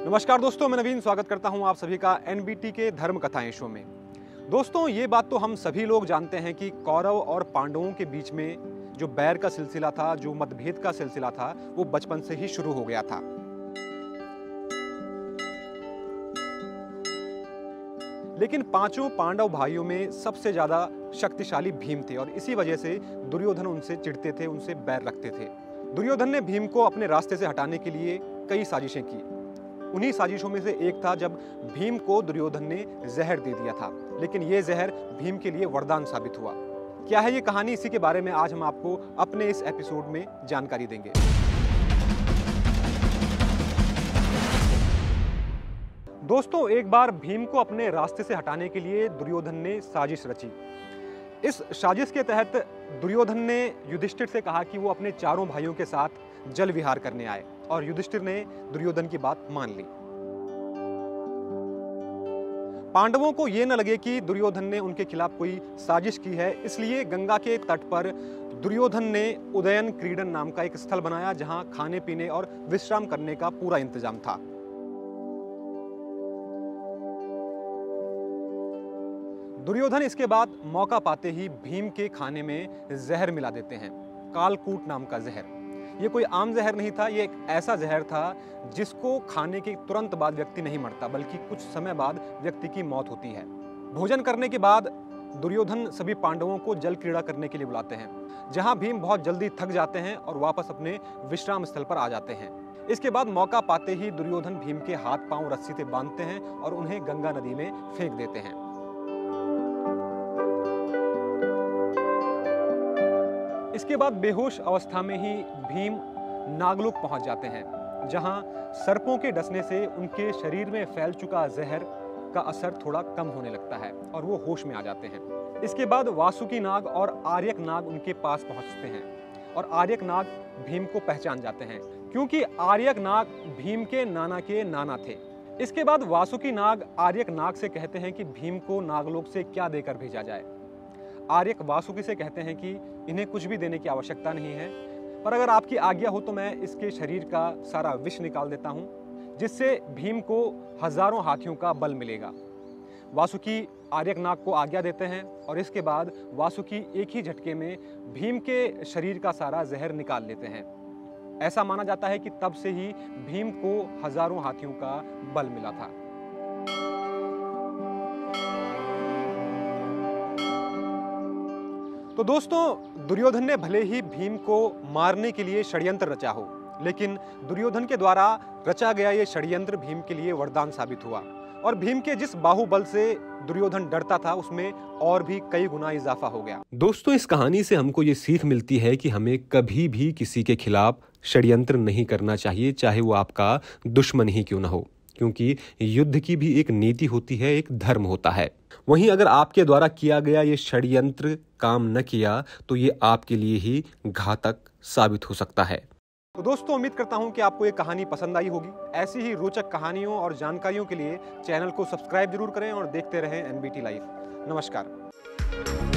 नमस्कार दोस्तों, मैं नवीन स्वागत करता हूँ आप सभी का एनबीटी के धर्म कथाएँ शो में। दोस्तों, ये बात तो हम सभी लोग जानते हैं कि कौरव और पांडवों के बीच में जो बैर का सिलसिला था, जो मतभेद का सिलसिला था, वो बचपन से ही शुरू हो गया था। लेकिन पाँचों पांडव भाइयों में सबसे ज़्यादा शक्तिशाली भीम थे और इसी वजह से दुर्योधन उनसे चिढ़ते थे, उनसे बैर रखते थे। दुर्योधन ने भीम को अपने रास्ते से हटाने के लिए कई साजिशें की। उन्हीं साजिशों में से एक था जब भीम को दुर्योधन ने जहर दे दिया था। लेकिन ये जहर भीम के लिए वरदान साबित हुआ। क्या है ये कहानी? इसी के बारे में आज हम आपको अपने इस एपिसोड में जानकारी देंगे। दोस्तों, एक बार भीम को अपने रास्ते से हटाने के लिए दुर्योधन ने साजिश रची। इस साजिश के तहत दुर्योधन ने युधिष्ठिर से कहा कि वो अपने चारों भाइयों के साथ जल विहार करने आए। और युधिष्ठिर ने दुर्योधन की बात मान ली। पांडवों को यह न लगे कि दुर्योधन ने उनके खिलाफ कोई साजिश की है, इसलिए गंगा के तट पर दुर्योधन ने उदयन क्रीडन नाम का एक स्थल बनाया, जहाँ खाने, पीने और विश्राम करने का पूरा इंतज़ाम था। दुर्योधन इसके बाद मौका पाते ही भीम के खाने में जहर मिला देते हैं, कालकूट नाम का जहर। ये कोई आम जहर नहीं था, ये एक ऐसा जहर था जिसको खाने के तुरंत बाद व्यक्ति नहीं मरता, बल्कि कुछ समय बाद व्यक्ति की मौत होती है। भोजन करने के बाद दुर्योधन सभी पांडवों को जल क्रीड़ा करने के लिए बुलाते हैं, जहाँ भीम बहुत जल्दी थक जाते हैं और वापस अपने विश्राम स्थल पर आ जाते हैं। इसके बाद मौका पाते ही दुर्योधन भीम के हाथ पाँव रस्सी से बांधते हैं और उन्हें गंगा नदी में फेंक देते हैं। इसके बाद बेहोश अवस्था में ही भीम नागलोक पहुँच जाते हैं, जहाँ सर्पों के डसने से उनके शरीर में फैल चुका जहर का असर थोड़ा कम होने लगता है और वो होश में आ जाते हैं। इसके बाद वासुकी नाग और आर्यक नाग उनके पास पहुँचते हैं और आर्यक नाग भीम को पहचान जाते हैं, क्योंकि आर्यक नाग भीम के नाना के नाना थे। इसके बाद वासुकी नाग आर्यक नाग से कहते हैं कि भीम को नागलोक से क्या देकर भेजा जाए। आर्यक वासुकी से कहते हैं कि इन्हें कुछ भी देने की आवश्यकता नहीं है। पर अगर आपकी आज्ञा हो तो मैं इसके शरीर का सारा विष निकाल देता हूँ, जिससे भीम को हज़ारों हाथियों का बल मिलेगा। वासुकी आर्यक नाग को आज्ञा देते हैं और इसके बाद वासुकी एक ही झटके में भीम के शरीर का सारा जहर निकाल लेते हैं। ऐसा माना जाता है कि तब से ही भीम को हज़ारों हाथियों का बल मिला था। तो दोस्तों, दुर्योधन ने भले ही भीम को मारने के लिए षड्यंत्र रचा हो, लेकिन दुर्योधन के द्वारा रचा गया ये षड्यंत्र भीम के लिए वरदान साबित हुआ। और भीम के जिस बाहुबल से दुर्योधन डरता था, उसमें और भी कई गुना इजाफा हो गया। दोस्तों, इस कहानी से हमको ये सीख मिलती है कि हमें कभी भी किसी के खिलाफ षड्यंत्र नहीं करना चाहिए, चाहे वो आपका दुश्मन ही क्यों ना हो, क्योंकि युद्ध की भी एक नीति होती है, एक धर्म होता है। वहीं अगर आपके द्वारा किया गया ये षड्यंत्र काम न किया तो ये आपके लिए ही घातक साबित हो सकता है। तो दोस्तों, उम्मीद करता हूँ कि आपको ये कहानी पसंद आई होगी। ऐसी ही रोचक कहानियों और जानकारियों के लिए चैनल को सब्सक्राइब ज़रूर करें और देखते रहें एनबीटी लाइव नमस्कार।